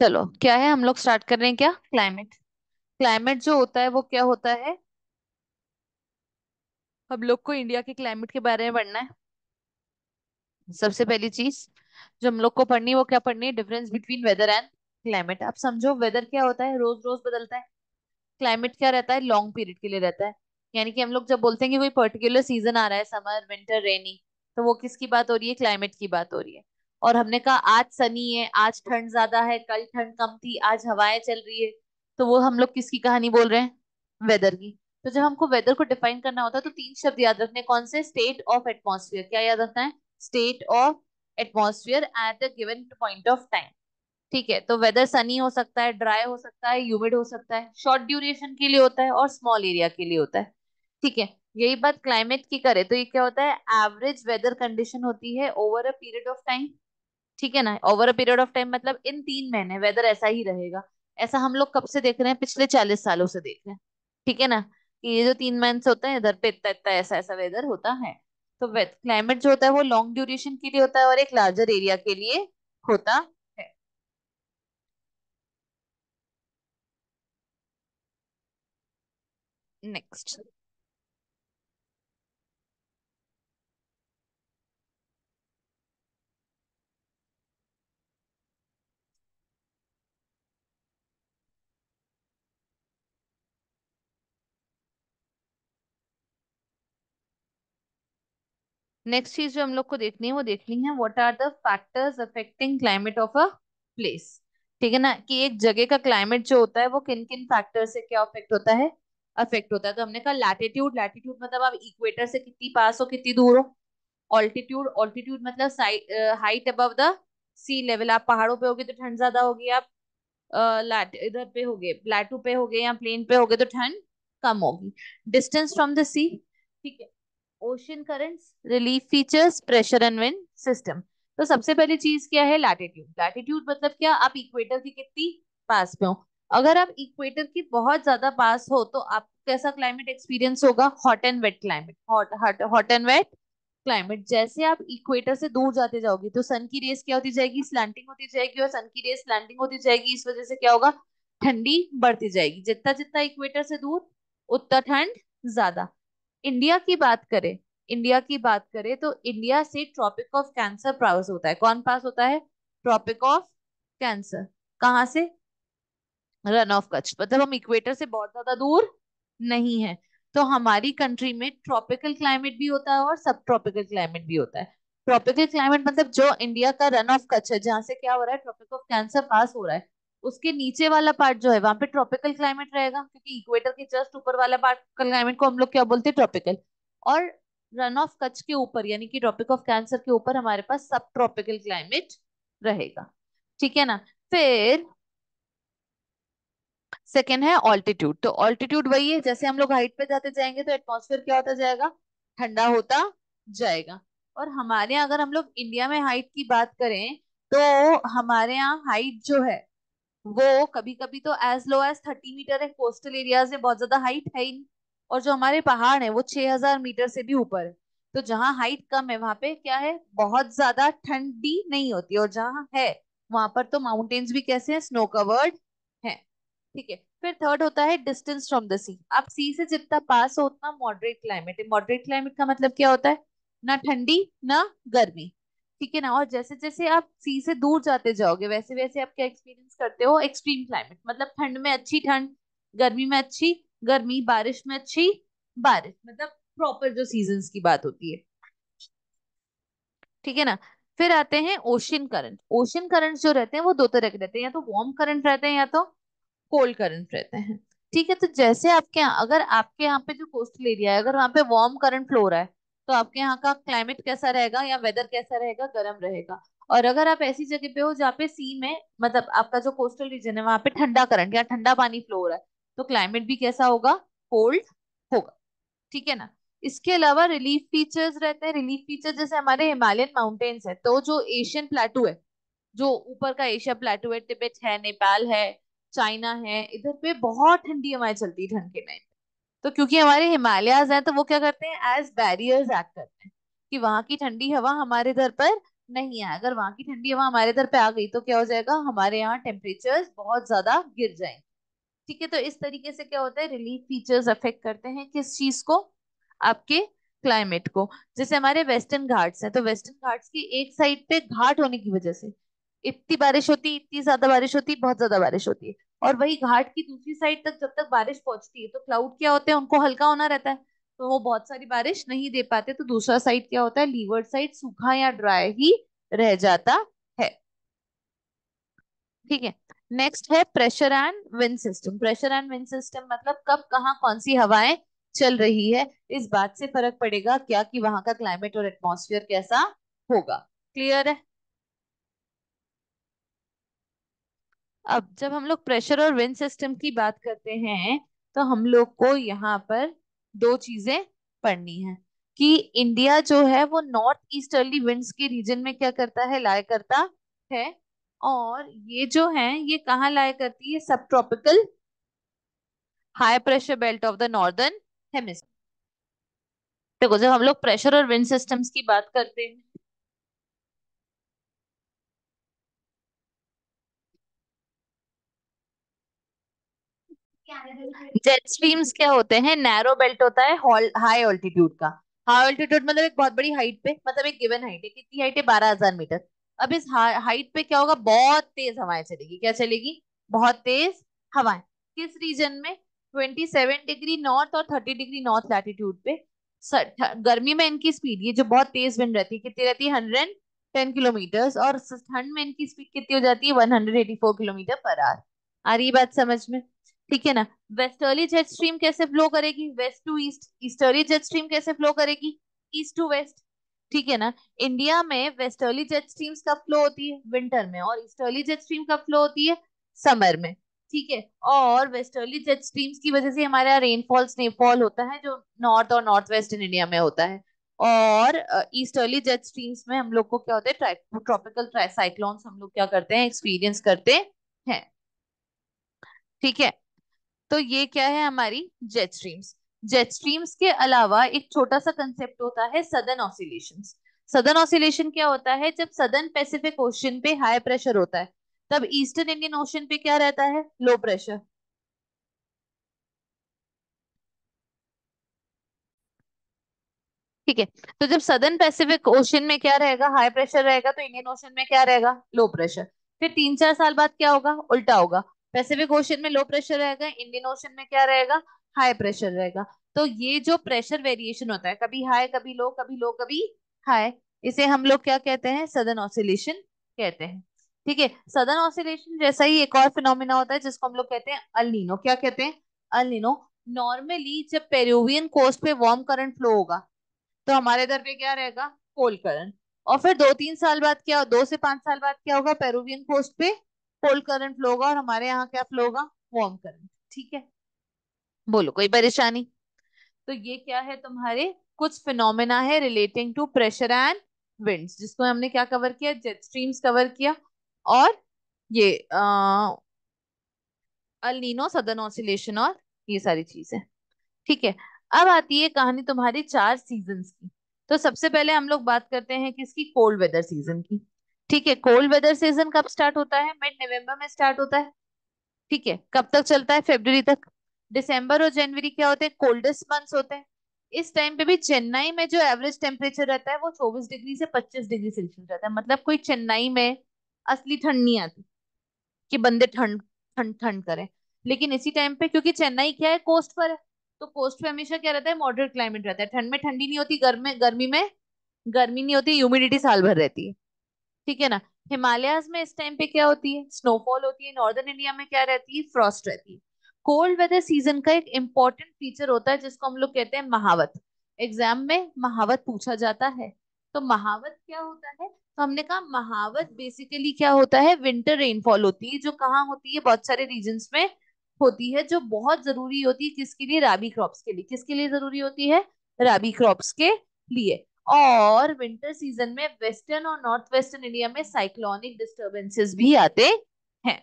चलो, क्या है? हम लोग स्टार्ट कर रहे हैं क्या? क्लाइमेट क्लाइमेट जो होता है, वो क्या होता है? हम लोग को इंडिया के क्लाइमेट के बारे में पढ़ना है। सबसे पहली चीज़, जो हम लोग को पढ़नी है, वो क्या पढ़नी है? Difference between weather and climate आप समझो वेदर क्या होता है? रोज रोज बदलता है। क्लाइमेट क्या रहता है? लॉन्ग पीरियड के लिए रहता है। यानी कि हम लोग जब बोलते हैं कि कोई पर्टिकुलर सीज़न आ रहा है समर विंटर रेनी तो वो किसकी बात हो रही है? क्लाइमेट की बात हो रही है। और हमने कहा, आज सनी है, आज ठंड ज़्यादा है, कल ठंड कम थी, आज हवाएँ चल रही है। तो वो हम लोग किसकी कहानी बोल रहे हैं? वेदर की। तो जब हमको वेदर को डिफाइन करना होता है तो तीन शब्द याद रखने कौन से? State of atmosphere. क्या याद रखना है? State of atmosphere at a given point of time. ठीक है तो वेदर सनी हो सकता है, ड्राई हो सकता है, ह्यूमिड हो सकता है, शॉर्ट ड्यूरेशन के लिए होता है और स्मॉल एरिया के लिए होता है। ठीक है, यही बात क्लाइमेट की करे तो ये क्या होता है? एवरेज वेदर कंडीशन होती है over a period of time. ठीक है ना? Over a period of time मतलब इन तीन महीने वेदर ऐसा ही रहेगा। ऐसा हम लोग कब से देख रहे हैं? पिछले चालीस सालों से देख रहे हैं। ठीक है ना? कि ये जो तीन मंथ्स होते हैं, इधर पे इतना इतना ऐसा ऐसा वेदर होता है। तो क्लाइमेट जो होता है, वो लॉन्ग ड्यूरेशन के लिए होता है और एक लार्जर एरिया के लिए होता है। नेक्स्ट नेक्स्ट चीज़ जो हम लोग को देखनी है, वो देखनी है what are the factors affecting climate of a place ठीक है ना? कि एक जगह का क्लाइमेट जो होता है, वो किन किन फैक्टर से क्या अफेक्ट होता है? अफेक्ट होता है। तो हमने कहा लैटिट्यूड लैटिट्यूड मतलब आप इक्वेटर से कितनी पास हो, कितनी दूर हो? ऑल्टीट्यूड ऑल्टीट्यूड मतलब height above the sea level आप पहाड़ों पे होगे तो ठंड ज़्यादा होगी, आप लैट इधर पे होगे प्लेटू पे होगे या प्लेन पे होगे तो ठंड कम होगी। डिस्टेंस फ्रॉम द सी ठीक है? Ocean currents relief features pressure and wind system तो सबसे पहली चीज़ क्या है? लैटिट्यूड लैटिट्यूड मतलब क्या? आप इक्वेटर की कितनी पास में हो। अगर आप इक्वेटर की बहुत ज़्यादा पास हो तो आपको कैसा क्लाइमेट एक्सपीरियंस होगा? Hot and wet climate hot hot and wet climate जैसे आप इक्वेटर से दूर जाते जाओगे तो सन की रेस क्या होती जाएगी? स्लैंटिंग होती जाएगी और सन की रेस स्लैंटिंग होती जाएगी। इस वजह से क्या होगा? ठंडी बढ़ती जाएगी। जितना जितना इक्वेटर से दूर, उतना ठंड ज़्यादा। इंडिया की बात करें, इंडिया की बात करें तो इंडिया से ट्रॉपिक ऑफ़ कैंसर पास होता है। कौन पास होता है? ट्रॉपिक ऑफ़ कैंसर कहाँ से? रन ऑफ़ कच्छ मतलब हम इक्वेटर से बहुत ज़्यादा दूर नहीं है। तो हमारी कंट्री में ट्रॉपिकल क्लाइमेट भी होता है और सब ट्रॉपिकल क्लाइमेट भी होता है। ट्रॉपिकल क्लाइमेट मतलब जो इंडिया का रन ऑफ़ कच्छ है, जहाँ से क्या हो रहा है? ट्रॉपिक ऑफ़ कैंसर पास हो रहा है। उसके नीचे वाला पार्ट जो है, वहाँ पे ट्रॉपिकल क्लाइमेट रहेगा, क्योंकि इक्वेटर के जस्ट ऊपर वाला पार्ट क्लाइमेट को हम लोग क्या बोलते हैं? ट्रॉपिकल और रन ऑफ़ कच्छ के ऊपर, यानी कि ट्रॉपिक ऑफ़ कैंसर के ऊपर हमारे पास सब ट्रॉपिकल क्लाइमेट रहेगा। ठीक है ना? फिर सेकेंड है ऑल्टीट्यूड तो ऑल्टीट्यूड वही है, जैसे हम लोग हाइट पे जाते जाएँगे तो एटमॉस्फेयर क्या होता जाएगा? ठंडा होता जाएगा। और हमारे यहाँ, अगर हम लोग इंडिया में हाइट की बात करें तो हमारे यहाँ हाइट जो है वो कभी कभी तो as low as thirty metre है कोस्टल एरियाज़ में बहुत ज़्यादा हाइट है ही और जो हमारे पहाड़ है, वो छह हज़ार मीटर से भी ऊपर है। तो जहाँ हाइट कम है, वहाँ पे क्या है? बहुत ज़्यादा ठंडी नहीं होती और जहाँ है, वहाँ पर तो माउंटेन्स भी कैसे हैं? स्नो कवर्ड है। ठीक है, फिर थर्ड होता है डिस्टेंस फ्रॉम द सी आप सी से जितना पास हो, उतना मॉडरेट क्लाइमेट है। मॉडरेट क्लाइमेट का मतलब क्या होता है? ना ठंडी, ना गर्मी। ठीक है ना? और जैसे जैसे आप सी से दूर जाते जाओगे वैसे वैसे आप क्या एक्सपीरियंस करते हो? एक्सट्रीम क्लाइमेट मतलब ठंड में अच्छी ठंड, गर्मी में अच्छी, गर्मी, बारिश में अच्छी, बारिश मतलब प्रॉपर जो सीज़न की बात होती है। ठीक है ना? फिर आते हैं ओशियन करंट ओशियन करंट जो रहते हैं वो दो तरह के रहते हैं, या तो वार्म करंट रहते हैं या तो कोल्ड करंट रहते हैं। ठीक है तो जैसे आपके यहाँ, अगर आपके यहाँ पे जो कोस्टल एरिया है, अगर वहाँ पे वार्म करंट फ्लो रहा है तो आपके यहाँ का क्लाइमेट कैसा रहेगा या वेदर कैसा रहेगा, गर्म रहेगा? और अगर आप ऐसी जगह पे हो जहाँ पे सी में मतलब आपका जो कोस्टल रीजन है, वहाँ पे ठंडा करंट या ठंडा पानी फ्लो हो रहा है तो क्लाइमेट भी कैसा होगा? कोल्ड होगा, ठीक है ना? इसके अलावा रिलीफ फीचर्स रहते हैं। रिलीफ फीचर जैसे हमारे हिमालयन माउंटेन्स है तो जो एशियन प्लेटू है, जो ऊपर का एशिया प्लेटू है तिब्बत है नेपाल है चाइना है, इधर पे बहुत ठंडी हवाएँ चलती है ठंड के टाइम तो क्योंकि हमारे हिमालयाज हैं तो वो क्या करते हैं एज बैरियर्स एक्ट करते हैं, कि वहाँ की ठंडी हवा हमारे इधर पर नहीं है अगर वहाँ की ठंडी हवा हमारे इधर पे आ गई तो क्या हो जाएगा, हमारे यहाँ टेम्परेचर बहुत ज़्यादा गिर जाएँगे। ठीक है तो इस तरीके से क्या होता है रिलीफ फीचर्स अफेक्ट करते हैं किस चीज़ को? आपके क्लाइमेट को। जैसे हमारे वेस्टर्न घाट्स हैं तो वेस्टर्न घाट्स की एक साइड पे घाट होने की वजह से इतनी बारिश होती, इतनी ज़्यादा बारिश होती, बहुत ज़्यादा बारिश होती है। और वही घाट की दूसरी साइड तक जब तक बारिश पहुँचती है तो क्लाउड क्या होते हैं? उनको हल्का होना रहता है। तो वो बहुत सारी बारिश नहीं दे पाते तो दूसरा साइड क्या होता है? लीवर्ड साइड सूखा या ड्राई ही रह जाता है। ठीक है नेक्स्ट है pressure and wind system pressure and wind system मतलब कब, कहाँ, कौन सी हवाएँ चल रही है? इस बात से फ़र्क पड़ेगा क्या कि वहाँ का क्लाइमेट और एटमॉस्फेयर कैसा होगा। क्लियर है? अब जब हम लोग प्रेशर और विंड सिस्टम की बात करते हैं तो हम लोग को यहाँ पर दो चीज़ें पढ़नी है कि इंडिया जो है वो नॉर्थ ईस्टर्ली विंड्स के रीजन में क्या करता है, लाया करता है और ये जो है, ये कहाँ लाया करती है? सब tropical high pressure belt of the northern hemisphere देखो, जब हम लोग प्रेशर और विंड सिस्टम्स की बात करते हैं जेट स्ट्रीम्स क्या होते हैं? नैरो बेल्ट होता है हाई ऑल्टीट्यूड का। हाई ऑल्टीट्यूड मतलब एक बहुत बड़ी हाइट पे मतलब एक गिवन हाइट है। कितनी हाइट है? बारह हज़ार मीटर अब इस हाइट पे क्या होगा? बहुत तेज हवाएँ चलेगी। क्या चलेगी? बहुत तेज हवाएँ। किस रीजन में? 27 डिग्री नॉर्थ और 30 डिग्री नॉर्थ लैटिट्यूड पे। गर्मी में इनकी स्पीड ये जो बहुत तेज विंड रहती है, कितनी रहती है? हंड्रेड टेन किलोमीटर और ठंड में इनकी स्पीड कितनी हो जाती है? One hundred eighty four kilometre per hour आ रही बात समझ में? ठीक है ना? वेस्टर्ली जेट स्ट्रीम कैसे फ्लो करेगी? West to east easterly jet stream कैसे फ्लो करेगी? ईस्ट टू वेस्ट ठीक है ना? इंडिया में वेस्टर्ली जेट स्ट्रीम्स कब फ्लो होती है? विंटर में। और ईस्टर्ली जेट स्ट्रीम कब फ्लो होती है? समर में। ठीक है? और वेस्टर्ली जेट स्ट्रीम्स की वजह से हमारे यहाँ रेनफॉल स्नेफॉल होता है, जो नॉर्थ और नॉर्थ वेस्टर्न इंडिया में होता है। और ईस्टर्ली जेट स्ट्रीम्स में हम लोग को क्या होता है? ट्रॉपिकल साइक्लोन्स हम लोग क्या करते हैं? एक्सपीरियंस करते हैं। ठीक है? तो ये क्या है हमारी जेट स्ट्रीम्स जेट स्ट्रीम्स के अलावा एक छोटा सा कंसेप्ट होता है सदन ऑसिलेशन सदन ऑसिलेशन क्या होता है? जब सदर्न पैसिफिक ओशन पे हाई प्रेशर होता है, तब ईस्टर्न इंडियन ओशन पे क्या रहता है? लो प्रेशर ठीक है तो जब सदर्न पैसिफिक ओशन में क्या रहेगा? हाई प्रेशर रहेगा तो इंडियन ओशन में क्या रहेगा? लो प्रेशर फिर तीन चार साल बाद क्या होगा? उल्टा होगा. पैसिफिक ओशन में लो प्रेशर रहेगा इंडियन ओशन में क्या रहेगा? हाई प्रेशर रहेगा। तो ये जो प्रेशर वेरिएशन होता है, कभी हाई कभी लो कभी लो कभी हाई इसे हम लोग क्या कहते हैं? सदन ऑसिलेशन कहते हैं। ठीक है? सदन ऑसिलेशन जैसा ही एक और फिनोमिना होता है, जिसको हम लोग कहते हैं अलिनो क्या कहते हैं? अलिनो नॉर्मली जब पेरुवियन कोस्ट पे वार्म करंट फ्लो होगा तो हमारे इधर पे क्या रहेगा? कोल्ड करंट और फिर दो तीन साल बाद क्या, दो से पाँच साल बाद क्या होगा? पेरुवियन कोस्ट पे कोल्ड करंट फ्लो और हमारे यहाँ क्या फ्लो होगा वार्म करंट ठीक है? बोलो, कोई परेशानी? तो ये क्या है तुम्हारे? कुछ फिनोमेना है relating to pressure and winds जिसको हमने क्या कवर किया? जेट स्ट्रीम्स कवर किया। और ये अल सदर्न ऑसिलेशन और ये सारी चीज़ें, ठीक है? अब आती है कहानी तुम्हारी चार सीज़न की। तो सबसे पहले हम लोग बात करते हैं किसकी? कोल्ड वेदर सीज़न की। ठीक है कोल्ड वेदर सीज़न कब स्टार्ट होता है? मिड नवंबर में स्टार्ट होता है। ठीक है, कब तक चलता है? फेब्रवरी तक। दिसंबर और जनवरी क्या होते हैं? कोल्डेस्ट मंथ्स होते हैं। इस टाइम पे भी चेन्नई में जो एवरेज टेम्परेचर रहता है, वो 24 डिग्री से 25 डिग्री सेल्सियस रहता है। मतलब कोई चेन्नई में असली ठंड नहीं आती कि बंदे ठंड ठंड ठंड करें। लेकिन इसी टाइम पे क्योंकि चेन्नई क्या है? कोस्ट पर है। तो कोस्ट पे हमेशा क्या रहता है? मॉडरेट क्लाइमेट रहता है। ठंड में ठंडी नहीं होती, गर्म में, गर्मी में गर्मी नहीं होती ह्यूमिडिटी साल भर रहती है। ठीक है ना? हिमालयाज में इस टाइम पे क्या होती है? स्नोफॉल होती है नॉर्दर्न इंडिया में क्या रहती है? फ्रॉस्ट रहती है। कोल्ड वेदर सीज़न का एक इंपॉर्टेंट फीचर होता है, जिसको हम लोग कहते हैं महावत। एग्ज़ाम में महावत पूछा जाता है। तो महावत क्या होता है? तो हमने कहा महावत बेसिकली क्या होता है? विंटर रेनफॉल होती है, जो कहाँ होती है? बहुत सारे रीजन में होती है, जो बहुत ज़रूरी होती है किसके लिए? राबी क्रॉप्स के लिए। किसके लिए ज़रूरी होती है? राबी क्रॉप्स के लिए। और विंटर सीज़न में वेस्टर्न और नॉर्थ वेस्टर्न इंडिया में साइक्लोनिक डिस्टर्बेंसेस भी आते हैं।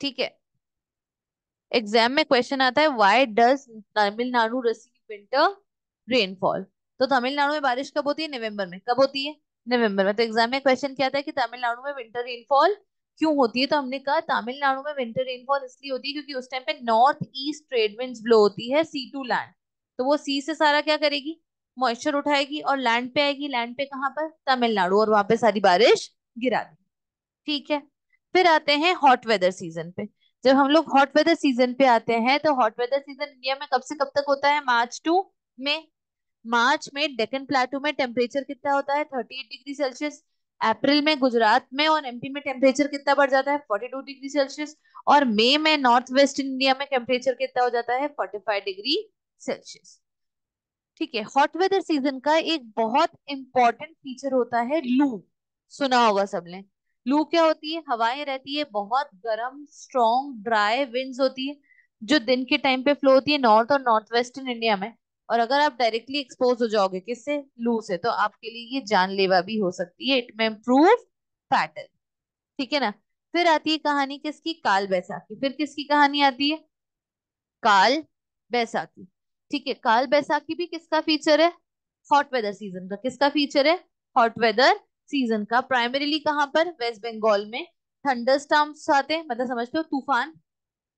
ठीक है। एग्ज़ाम में क्वेश्चन आता है why does Tamil Nadu receive winter rainfall तो तमिलनाडु में बारिश कब होती है? नवंबर में। कब होती है? नवंबर में। तो एग्ज़ाम में क्वेश्चन क्या था कि तमिलनाडु में विंटर रेनफॉल क्यों होती है? तो हमने कहा तमिलनाडु में विंटर रेनफॉल इसलिए होती है क्योंकि उस टाइम पे नॉर्थ ईस्ट ट्रेड ब्लो होती है सी टू लैंड तो वो सी से सारा क्या करेगी? मॉइस्चर उठाएगी और लैंड पे आएगी। लैंड पे कहाँ पर? तमिलनाडु। और वहाँ पे सारी बारिश गिरा दी। ठीक है? फिर आते हैं हॉट वेदर सीज़न पे। जब हम लोग हॉट वेदर सीज़न पे आते हैं तो हॉट वेदर सीज़न इंडिया में कब से कब तक होता है? मार्च टू मई मार्च में डेकन प्लेटू में टेम्परेचर कितना होता है? Thirty eight degree Celsius April में गुजरात में और एमपी में टेम्परेचर कितना बढ़ जाता है? फोर्टी टू डिग्री सेल्सियस और मई में नॉर्थ वेस्ट इंडिया में टेम्परेचर कितना हो जाता है? फोर्टी फाइव डिग्री सेल्सियस ठीक है हॉट वेदर सीज़न का एक बहुत इंपॉर्टेंट फीचर होता है लू। सुना होगा सबने। लू क्या होती है? हवाएँ रहती है, बहुत गर्म स्ट्रॉन्ग ड्राई विंड्स होती है, जो दिन के टाइम पे फ्लो होती है नॉर्थ और नॉर्थ वेस्टर्न इंडिया में। और अगर आप डायरेक्टली एक्सपोज हो जाओगे किससे? लू से। तो आपके लिए ये जानलेवा भी हो सकती है। इट में इम्प्रूव पैटर्न ठीक है ना? फिर आती है कहानी किसकी? काल बैसाखी। फिर किसकी कहानी आती है? काल बैसाखी। ठीक है, काल बैसाखी भी किसका फीचर है? हॉट वेदर सीज़न का किसका फीचर है? हॉट वेदर सीज़न का। प्राइमरीली कहाँ पर? वेस्ट बंगाल में। थंडर स्टॉर्म्स आते हैं मतलब समझते हो? तूफ़ान।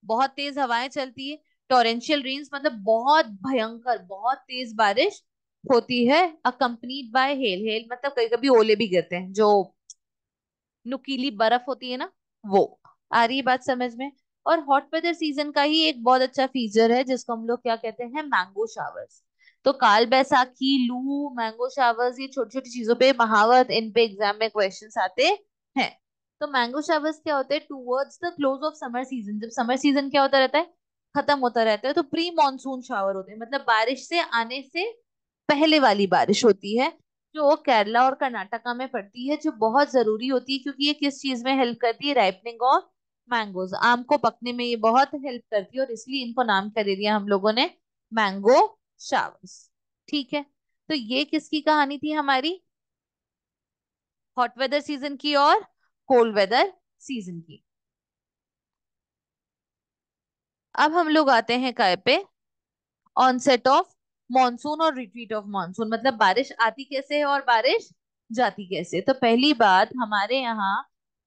बहुत तेज हवाएँ चलती है। टोरेंशियल रेन्स मतलब बहुत भयंकर, बहुत तेज बारिश होती है। अकम्पनीड बाय हेल हेल मतलब कभी कभी ओले भी गिरते हैं। जो नुकीली बर्फ़ होती है ना, वो। आ रही बात समझ में? और हॉट वेदर सीज़न का ही एक बहुत अच्छा फीचर है, जिसको हम लोग क्या कहते हैं मैंगो शावर्स तो काल बैसाखी, लू मैंगो शावर्स ये छोटी छोटी चीज़ों पे महावत, इन पे एग्ज़ाम में क्वेश्चन आते हैं. तो मैंगो शावर्स क्या होते हैं? Towards the close of summer season जब समर सीज़न क्या होता रहता है? खत्म होता रहता है. तो प्री मानसून शावर होते हैं. मतलब बारिश से आने से पहले वाली बारिश होती है, जो केरला और कर्नाटका में पड़ती है, जो बहुत ज़रूरी होती है, क्योंकि ये किस चीज़ में हेल्प करती है? राइपनिंग ऑफ़ मैंगोज आम को पकने में ये बहुत हेल्प करती है और इसलिए इनको नाम कर दिया हम लोगों ने मैंगो शावर्स ठीक है? तो ये किसकी कहानी थी हमारी? हॉट वेदर सीज़न की और कोल्ड वेदर सीज़न की. अब हम लोग आते हैं काय पे? ऑनसेट ऑफ़ मॉनसून और रिट्रीट ऑफ़ मॉनसून मतलब बारिश आती कैसे है और बारिश जाती कैसे तो पहली बात हमारे यहाँ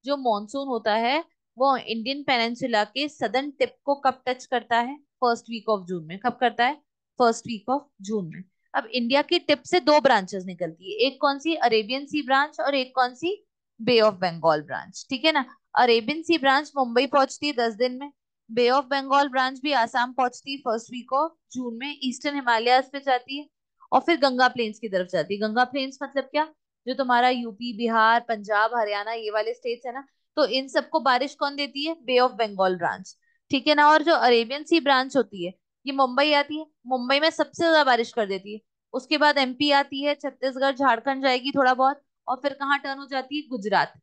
जो मॉनसून होता है वो इंडियन पेनिनसुला के सदर्न टिप को कब टच करता है? फ़र्स्ट वीक ऑफ़ जून में। कब करता है? फ़र्स्ट वीक ऑफ़ जून में। अब इंडिया की टिप से दो ब्रांचेस निकलती है। एक कौन सी? अरेबियन सी ब्रांच और एक कौन सी? बे ऑफ़ बंगाल ब्रांच ठीक है ना? अरेबियन सी ब्रांच मुंबई पहुँचती है दस दिन में। बे ऑफ़ बंगाल ब्रांच भी आसाम पहुँचती है फ़र्स्ट वीक ऑफ़ जून में। ईस्टर्न हिमालय पे जाती है और फिर गंगा प्लेन्स की तरफ़ जाती है। गंगा प्लेन्स मतलब क्या? जो तुम्हारा यूपी बिहार पंजाब हरियाणा ये वाले स्टेट्स है ना तो इन सबको बारिश कौन देती है? बे ऑफ़ बंगाल ब्रांच ठीक है ना? और जो अरेबियन सी ब्रांच होती है, ये मुंबई आती है? मुंबई में सबसे ज़्यादा बारिश कर देती है। उसके बाद एमपी आती है, छत्तीसगढ़, झारखंड जाएगी थोड़ा बहुत, और फिर कहाँ टर्न हो जाती है? गुजरात।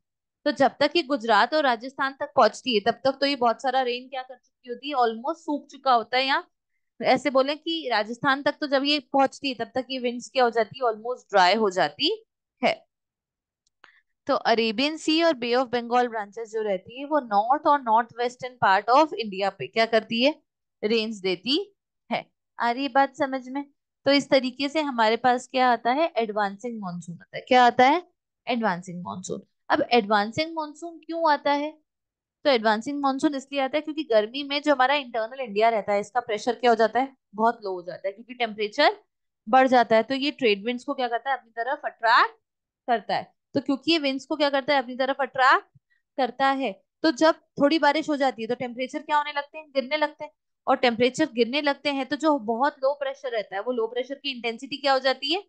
तो जब तक ये गुजरात और राजस्थान तक पहुँचती है, तब तक तो ये बहुत सारा रेन क्या कर चुकी होती है? ऑलमोस्ट सूख चुका होता है यहाँ। ऐसे बोले कि राजस्थान तक तो जब ये पहुँचती है, तब तक ये विंड्स क्या हो जाती है? ऑलमोस्ट ड्राई हो जाती है। तो अरेबियन सी और बे ऑफ़ बंगाल ब्रांचेस जो रहती है, वो नॉर्थ और north western part of India पे क्या करती है? रेंज देती है। आ रही बात समझ में? तो इस तरीके से हमारे पास क्या आता है? एडवांसिंग मानसून आता है। क्या आता है? एडवांसिंग मानसून अब एडवांसिंग मानसून क्यों आता है? तो एडवांसिंग मानसून इसलिए आता है क्योंकि गर्मी में जो हमारा इंटरनल इंडिया रहता है, इसका प्रेशर क्या हो जाता है? बहुत लो हो जाता है क्योंकि टेम्परेचर बढ़ जाता है। तो ये ट्रेड विंड्स को क्या करता है? अपनी तरफ़ अट्रैक्ट करता है। तो क्योंकि ये विंड्स को क्या करता है? अपनी तरफ़ अट्रैक्ट करता है। तो जब थोड़ी बारिश हो जाती है तो टेम्परेचर क्या होने लगते हैं? गिरने लगते हैं। और टेम्परेचर गिरने लगते हैं तो जो बहुत लो प्रेशर रहता है, वो लो प्रेशर की इंटेंसिटी क्या हो जाती है?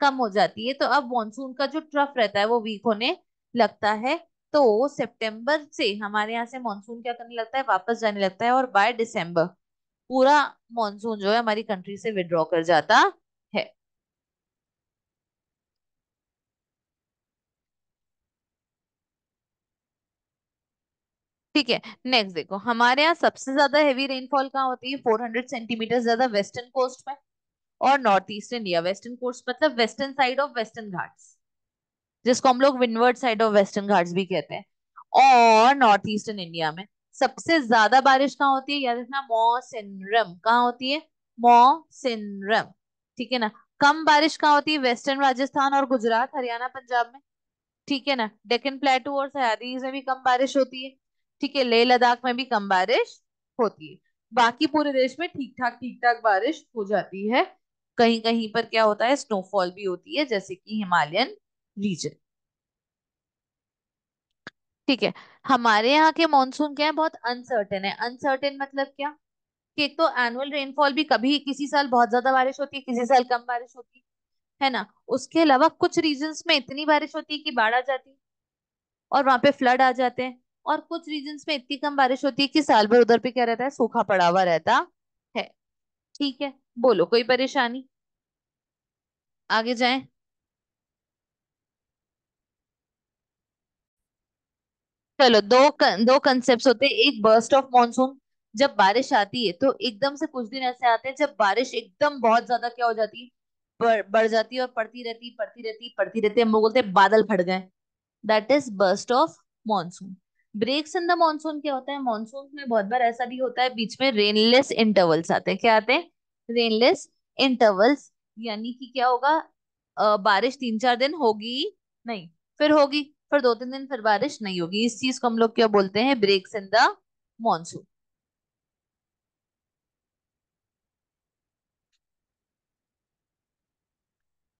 कम हो जाती है। तो अब मानसून का जो ट्रफ रहता है, वो वीक होने लगता है। तो सितंबर से हमारे यहाँ से मानसून क्या करने लगता है? वापस जाने लगता है। और बाय दिसंबर पूरा मानसून जो है, हमारी कंट्री से विड्रॉ कर जाता है ठीक है नेक्स्ट देखो, हमारे यहाँ सबसे ज़्यादा हेवी रेनफॉल कहाँ होती है? 400 सेंटीमीटर ज़्यादा वेस्टर्न कोस्ट में और north east India western coast मतलब western side of western Ghats जिसको हम लोग windward side of western Ghats भी कहते हैं। और नॉर्थ ईस्टर्न इंडिया में सबसे ज़्यादा बारिश कहाँ होती है? याद रखना मौसिनरम कहाँ होती है? मौसिनरम ठीक है ना? कम बारिश कहाँ होती है? वेस्टर्न राजस्थान और गुजरात, हरियाणा, पंजाब में, ठीक है ना? डेक्कन प्लेटू और सह्याद्री में भी कम बारिश होती है। ठीक है, लेह लद्दाख में भी कम बारिश होती है। बाकी पूरे देश में ठीक ठाक ठीक ठाक बारिश हो जाती है। कहीं कहीं पर क्या होता है स्नोफॉल भी होती है, जैसे कि हिमालयन रीजन ठीक है, हमारे यहाँ के मॉनसून क्या है, बहुत अनसर्टेन है। अनसर्टेन मतलब क्या? कि एक तो एनुअल रेनफॉल भी कभी किसी साल बहुत ज़्यादा बारिश होती है, किसी साल कम बारिश होती है है ना? उसके अलावा कुछ रीजन्स में इतनी बारिश होती है कि बाढ़ आ जाती है और वहाँ पे फ्लड आ जाते हैं। और कुछ रीजन्स में इतनी कम बारिश होती है कि साल भर उधर पे क्या रहता है? सूखा पड़ा हुआ रहता है। ठीक है, बोलो, कोई परेशानी? आगे जाए। चलो, दो दो कंसेप्ट होते हैं। एक बर्स्ट ऑफ़ मॉनसून जब बारिश आती है तो एकदम से कुछ दिन ऐसे आते हैं, जब बारिश एकदम बहुत ज़्यादा क्या हो जाती है? बढ़ बढ़ जाती है और पड़ती रहती पड़ती रहती पड़ती रहती है हम बोलते हैं बादल फट गए। That is burst of monsoon breaks in the monsoon क्या होता है? मॉनसून में बहुत बार ऐसा भी होता है बीच में रेनलेस इंटरवल्स आते हैं। क्या आते हैं? रेनलेस इंटरवल्स यानी कि क्या होगा? अ, बारिश तीन चार दिन होगी नहीं फिर होगी फिर दो तीन दिन फिर बारिश नहीं होगी। इस चीज़ को हम लोग क्या बोलते हैं? Breaks in the monsoon.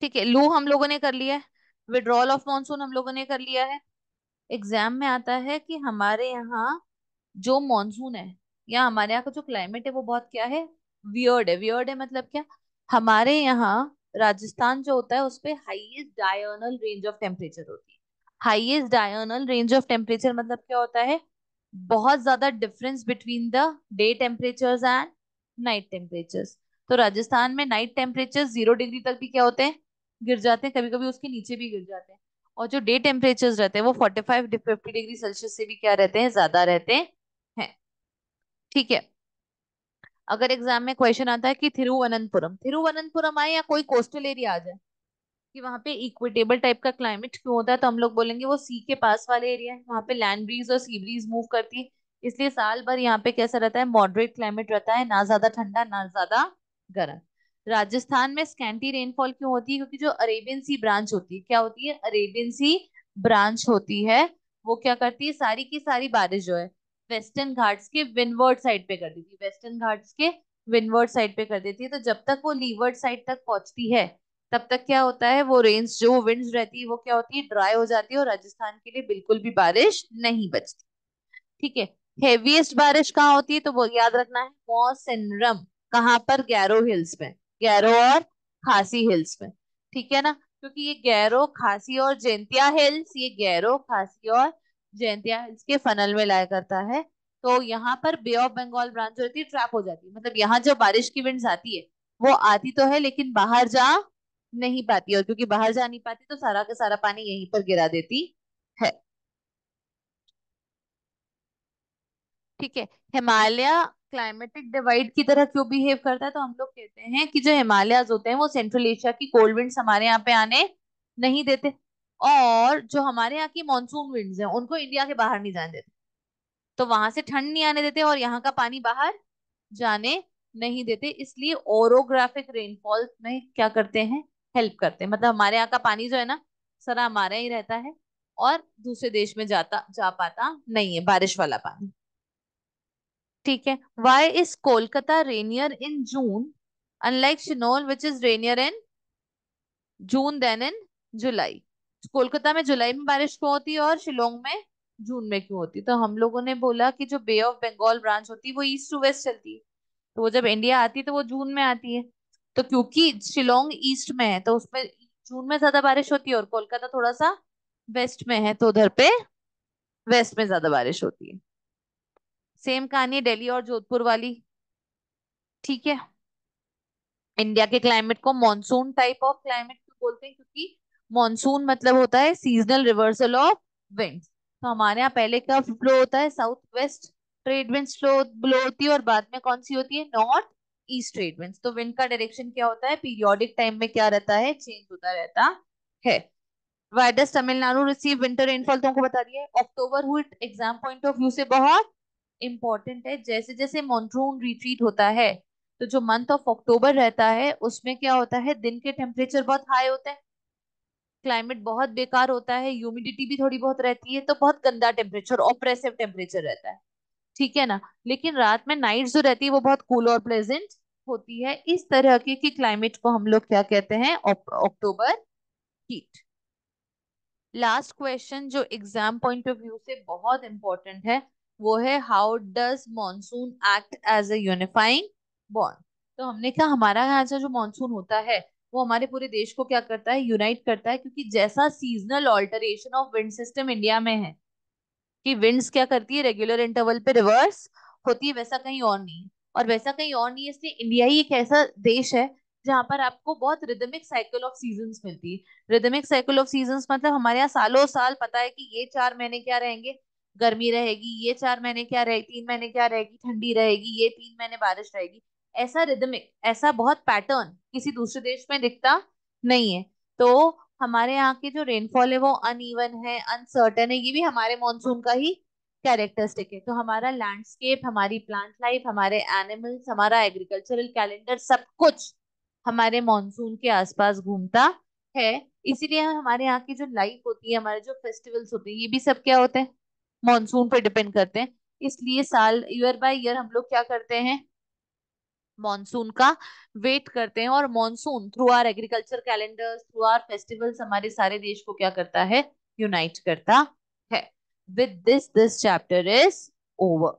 ठीक है लू हम लोगों ने कर लिया है विड्रॉल ऑफ़ मॉनसून हम लोगों ने कर लिया है। एग्ज़ाम में आता है कि हमारे यहाँ जो मॉनसून है या हमारे यहाँ का जो क्लाइमेट है, वो बहुत क्या है? वियर्ड है। वियर्ड है मतलब क्या? हमारे यहाँ राजस्थान जो होता है उसपे highest diurnal range of temperature होती है। Highest diurnal range of temperature मतलब क्या होता है? बहुत ज़्यादा difference between the day temperatures and night temperatures तो राजस्थान में नाइट टेम्परेचर ज़ीरो डिग्री तक भी क्या होते हैं? गिर जाते हैं। कभी कभी उसके नीचे भी गिर जाते हैं। और जो डे टेम्परेचर्स रहते हैं, वो forty five fifty degree Celsius से भी क्या रहते हैं? ज़्यादा रहते हैं। ठीक है। अगर एग्ज़ाम में क्वेश्चन आता है कि थिरुवनंतपुरम थिरुवनंतपुरम आए या कोई कोस्टल एरिया आ जाए, कि वहाँ पे इक्विटेबल टाइप का क्लाइमेट क्यों होता है तो हम लोग बोलेंगे वो सी के पास वाले एरिया है। वहाँ पे लैंड ब्रीज और सी ब्रीज मूव करती है। इसलिए साल भर यहाँ पे कैसा रहता है? मॉडरेट क्लाइमेट रहता है, ना ज़्यादा ठंडा, ना ज़्यादा गर्म। राजस्थान में स्कैंटी रेनफॉल क्यों होती है? क्योंकि जो अरेबियन सी ब्रांच होती है, क्या होती है? अरेबियन सी ब्रांच होती है। वो क्या करती है? सारी की सारी बारिश जो है वेस्टर्न घाट्स के विनवर्ड साइड पे कर देती है। वेस्टर्न घाट्स के विनवर्ड साइड पे कर देती है। तो जब तक वो लीवर्ड साइड तक पहुँचती है, तब तक क्या होता है? वो रेंज जो विंड्स रहती है, वो क्या होती है? ड्राई हो जाती है और राजस्थान के लिए बिल्कुल भी बारिश नहीं बचती। ठीक है? हेवीएस्ट बारिश कहाँ होती है? तो वो याद रखना है मौसिनरम कहाँ पर? गैरो हिल्स में। गैरो और खासी हिल्स में, ठीक है ना? क्योंकि ये गैरो, खासी और जैंतिया हिल्स, ये गैरो, खासी और जैंतिया हिल्स के फनल में लाया करता है। तो यहाँ पर बे ऑफ़ बंगाल ब्रांच जो रहती है ट्रैप हो जाती है। मतलब यहाँ जब बारिश की विंड्स आती है, वो आती तो है, लेकिन बाहर जा नहीं पाती और क्योंकि बाहर जा नहीं पाती तो सारा का सारा पानी यहीं पर गिरा देती है। ठीक है? हिमालय क्लाइमेटिक डिवाइड की तरह क्यों बिहेव करता है तो हम लोग कहते हैं कि जो हिमालयाज होते हैं, वो सेंट्रल एशिया की कोल्ड विंड्स हमारे यहाँ पे आने नहीं देते। और जो हमारे यहाँ की मानसून विंड्स हैं, उनको इंडिया के बाहर नहीं जाने देते। तो वहाँ से ठंड नहीं आने देते और यहाँ का पानी बाहर जाने नहीं देते। इसलिए ओरोग्राफिक रेनफॉल में क्या करते हैं? हेल्प करते हैं। मतलब हमारे यहाँ का पानी जो है ना सारा हमारे ही रहता है और दूसरे देश में जाता, जा पाता नहीं है, बारिश वाला पानी। ठीक है। Why is Kolkata rainier in June unlike शिनोल which is rainier in June than in July Kolkata में जुलाई में बारिश क्यों होती है और शिलोंग में जून में क्यों होती है? तो हम लोगों ने बोला कि जो बे ऑफ़ बंगाल ब्रांच होती है, वो ईस्ट टू वेस्ट चलती है। तो वो जब इंडिया आती है तो वो जून में आती है। तो क्योंकि शिलोंग ईस्ट में है तो उसमें जून में ज़्यादा बारिश होती है और कोलकाता थोड़ा सा वेस्ट में है तो उधर पे वेस्ट में ज़्यादा बारिश होती है। सेम कहानी है दिल्ली और जोधपुर वाली। ठीक है। इंडिया के क्लाइमेट को मॉनसून टाइप ऑफ़ क्लाइमेट बोलते हैं? क्योंकि मॉनसून मतलब होता है सीजनल रिवर्सल ऑफ़ विंड तो हमारे यहाँ पहले क्या फ्लो होता है? South west trade winds flow blow होती है और बाद में कौन सी होती है? नॉर्थ ईस्ट ट्रेड विंड्स तो विंड का डायरेक्शन क्या होता है? पीरियोडिक टाइम में क्या रहता है? चेंज होता रहता है। Why does Tamil Nadu receive winter rainfall तुमको बता दिया अक्टूबर हुई एग्ज़ाम पॉइंट ऑफ़ व्यू से बहुत इंपॉर्टेंट है। जैसे जैसे मॉनसून रिट्रीट होता है तो जो मंथ ऑफ़ अक्टूबर रहता है, उसमें क्या होता है? दिन के टेम्परेचर बहुत हाई होते हैं। क्लाइमेट बहुत बेकार होता है ह्यूमिडिटी भी थोड़ी बहुत रहती है तो बहुत गंदा टेम्परेचर ऑप्रेसिव टेम्परेचर रहता है। ठीक है ना? लेकिन रात में नाइट जो रहती है, वो बहुत कूल और प्लेजेंट होती है। इस तरह के, की क्लाइमेट को हम लोग क्या कहते हैं? अक्टूबर हीट लास्ट क्वेश्चन जो एग्ज़ाम पॉइंट ऑफ़ व्यू से बहुत इंपॉर्टेंट है वो है how does monsoon act as a unifying bond तो हमने कहा, हमारा यहाँ से जो मॉनसून होता है, वो हमारे पूरे देश को क्या करता है यूनाइट करता है, क्योंकि जैसा seasonal alteration of wind system India में है, कि विंड्स क्या करती है रेगुलर इंटरवल पे रिवर्स होती है, वैसा कहीं और नहीं। और वैसा कहीं और नहीं है इसलिए इंडिया ही एक ऐसा देश है, जहाँ पर आपको बहुत रिदमिक साइकिल ऑफ़ सीज़न मिलती है। रिदमिक साइकिल ऑफ़ सीज़न मतलब हमारे यहाँ सालों साल पता है कि ये चार महीने क्या रहेंगे गर्मी रहेगी, ये चार महीने क्या रहेगी तीन महीने क्या रहेगी, ठंडी रहेगी, ये तीन महीने बारिश रहेगी। ऐसा रिदमिक ऐसा बहुत पैटर्न किसी दूसरे देश में दिखता नहीं है। तो हमारे यहाँ की जो रेनफॉल है वो अनइवन है अनसर्टन है, ये भी हमारे मॉनसून का ही कैरेक्टरिस्टिक है। तो हमारा लैंडस्केप हमारी प्लांट लाइफ हमारे एनिमल्स हमारा एग्रीकल्चरल कैलेंडर सब कुछ हमारे मॉनसून के आसपास घूमता है। इसीलिए हमारे यहाँ की जो लाइफ होती है, हमारे जो फेस्टिवल्स होते हैं, ये भी सब क्या होते हैं? मॉनसून पे डिपेंड करते हैं। इसलिए साल ईयर बाय ईयर हम लोग क्या करते हैं? मानसून का वेट करते हैं और monsoon through our agriculture calendars through our festivals हमारे सारे देश को क्या करता है? यूनाइट करता है। With this this chapter is over